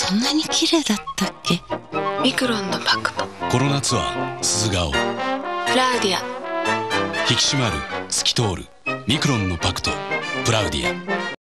そんなに綺麗だったっけ？ミクロンのパクも。この夏は鈴顔プラウディア。引き締まる透き通るミクロンのパクト。プラウディア。